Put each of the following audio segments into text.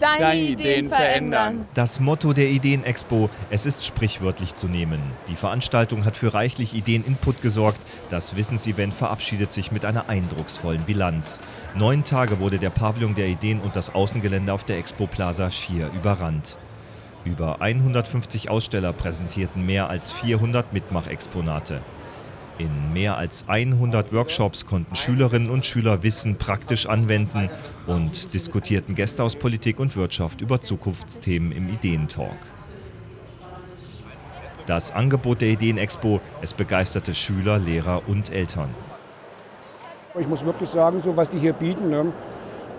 Deine, Deine Ideen, Ideen verändern. verändern. Das Motto der Ideen-Expo, es ist sprichwörtlich zu nehmen. Die Veranstaltung hat für reichlich Ideen-Input gesorgt. Das Wissensevent verabschiedet sich mit einer eindrucksvollen Bilanz. Neun Tage wurde der Pavillon der Ideen und das Außengelände auf der Expo Plaza schier überrannt. Über 150 Aussteller präsentierten mehr als 400 Mitmachexponate. In mehr als 100 Workshops konnten Schülerinnen und Schüler Wissen praktisch anwenden und diskutierten Gäste aus Politik und Wirtschaft über Zukunftsthemen im Ideentalk. Das Angebot der Ideenexpo, es begeisterte Schüler, Lehrer und Eltern. Ich muss wirklich sagen, so was die hier bieten, ne,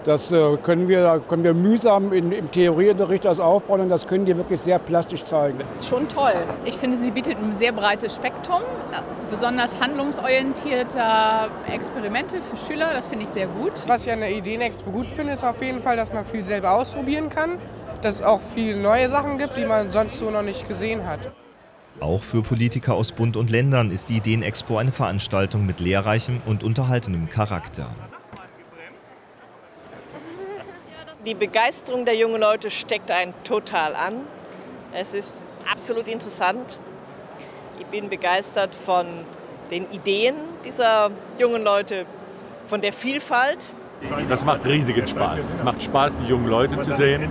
das äh, können wir, können wir mühsam in, im Theorieunterricht das aufbauen und das können die wirklich sehr plastisch zeigen. Das ist schon toll. Ich finde, sie bietet ein sehr breites Spektrum, besonders handlungsorientierte Experimente für Schüler. Das finde ich sehr gut. Was ich an der Ideenexpo gut finde, ist auf jeden Fall, dass man viel selber ausprobieren kann, dass es auch viele neue Sachen gibt, die man sonst so noch nicht gesehen hat. Auch für Politiker aus Bund und Ländern ist die Ideenexpo eine Veranstaltung mit lehrreichem und unterhaltendem Charakter. Die Begeisterung der jungen Leute steckt einen total an. Es ist absolut interessant. Ich bin begeistert von den Ideen dieser jungen Leute, von der Vielfalt. Das macht riesigen Spaß. Es macht Spaß, die jungen Leute zu sehen,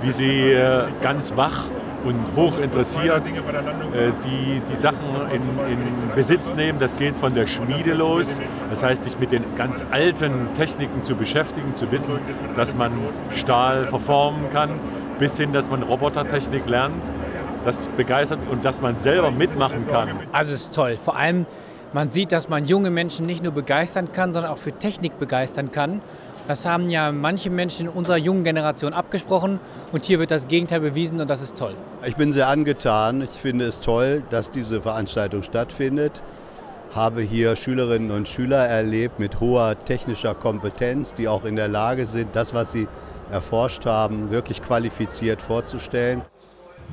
wie sie äh, ganz wach und hoch interessiert äh, die, die Sachen in, in Besitz nehmen. Das geht von der Schmiede los. Das heißt, sich mit den ganz alten Techniken zu beschäftigen, zu wissen, dass man Stahl verformen kann, bis hin, dass man Robotertechnik lernt. Das begeistert und dass man selber mitmachen kann. Also es ist toll. Vor allem, man sieht, dass man junge Menschen nicht nur begeistern kann, sondern auch für Technik begeistern kann. Das haben ja manche Menschen in unserer jungen Generation abgesprochen und hier wird das Gegenteil bewiesen und das ist toll. Ich bin sehr angetan. Ich finde es toll, dass diese Veranstaltung stattfindet. Habe hier Schülerinnen und Schüler erlebt mit hoher technischer Kompetenz, die auch in der Lage sind, das, was sie erforscht haben, wirklich qualifiziert vorzustellen.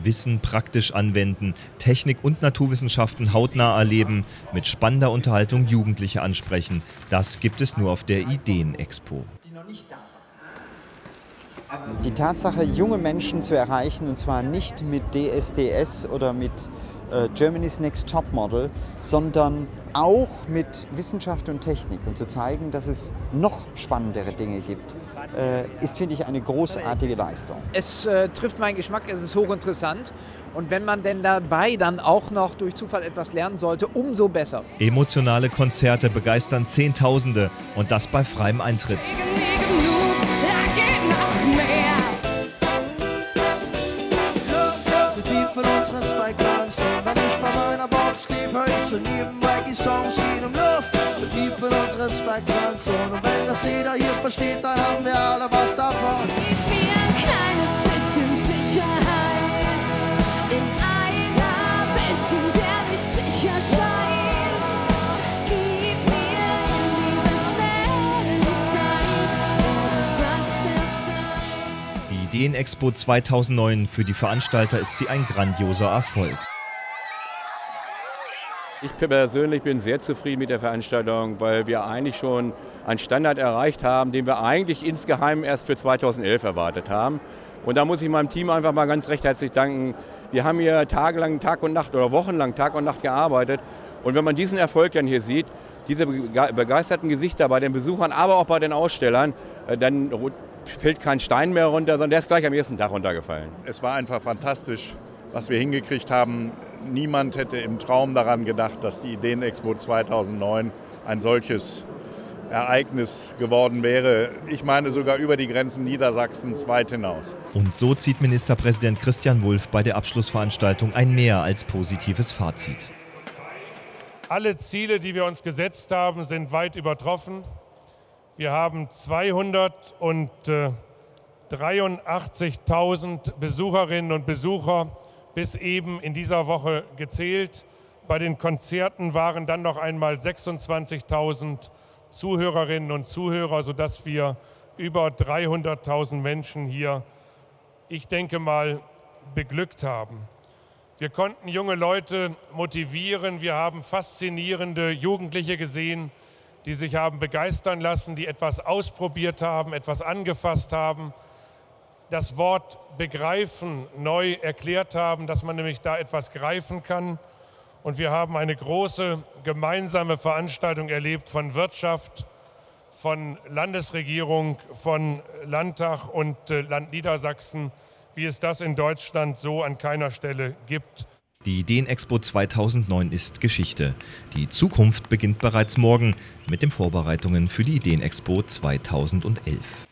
Wissen praktisch anwenden, Technik und Naturwissenschaften hautnah erleben, mit spannender Unterhaltung Jugendliche ansprechen. Das gibt es nur auf der Ideen-Expo. Die Tatsache, junge Menschen zu erreichen, und zwar nicht mit DSDS oder mit äh, Germany's Next Top Model, sondern auch mit Wissenschaft und Technik und zu zeigen, dass es noch spannendere Dinge gibt, äh, ist, finde ich, eine großartige Leistung. Es äh, trifft meinen Geschmack, es ist hochinteressant und wenn man denn dabei dann auch noch durch Zufall etwas lernen sollte, umso besser. Emotionale Konzerte begeistern Zehntausende und das bei freiem Eintritt. So nebenbei die Songs gehen um Luft. Wir People und Respekt und so. Und wenn das jeder hier versteht, dann haben wir alle was davon. Gib mir ein kleines bisschen Sicherheit in einer Welt, in der nicht sicher scheint. Gib mir in dieser schnellen Zeit was Die Ideenexpo 2009 für die Veranstalter ist sie ein grandioser Erfolg. Ich persönlich bin sehr zufrieden mit der Veranstaltung, weil wir eigentlich schon einen Standard erreicht haben, den wir eigentlich insgeheim erst für 2011 erwartet haben. Und da muss ich meinem Team einfach mal ganz recht herzlich danken. Wir haben hier tagelang Tag und Nacht oder wochenlang Tag und Nacht gearbeitet. Und wenn man diesen Erfolg dann hier sieht, diese begeisterten Gesichter bei den Besuchern, aber auch bei den Ausstellern, äh, dann fällt kein Stein mehr runter, sondern der ist gleich am ersten Tag runtergefallen. Es war einfach fantastisch, was wir hingekriegt haben niemand hätte im Traum daran gedacht, dass die Ideenexpo 2009 ein solches Ereignis geworden wäre. Ich meine sogar über die Grenzen Niedersachsens weit hinaus. Und so zieht Ministerpräsident Christian Wulff bei der Abschlussveranstaltung ein mehr als positives Fazit. Alle Ziele, die wir uns gesetzt haben, sind weit übertroffen. Wir haben 283.000 Besucherinnen und Besucher bis eben in dieser Woche gezählt. Bei den Konzerten waren dann noch einmal 26.000 Zuhörerinnen und Zuhörer, sodass wir über 300.000 Menschen hier, ich denke mal, beglückt haben. Wir konnten junge Leute motivieren. Wir haben faszinierende Jugendliche gesehen, die sich haben begeistern lassen, die etwas ausprobiert haben, etwas angefasst haben das Wort begreifen neu erklärt haben, dass man nämlich da etwas greifen kann. Und wir haben eine große gemeinsame Veranstaltung erlebt von Wirtschaft, von Landesregierung, von Landtag und äh, Land Niedersachsen, wie es das in Deutschland so an keiner Stelle gibt. Die Ideenexpo 2009 ist Geschichte. Die Zukunft beginnt bereits morgen mit den Vorbereitungen für die Ideenexpo 2011.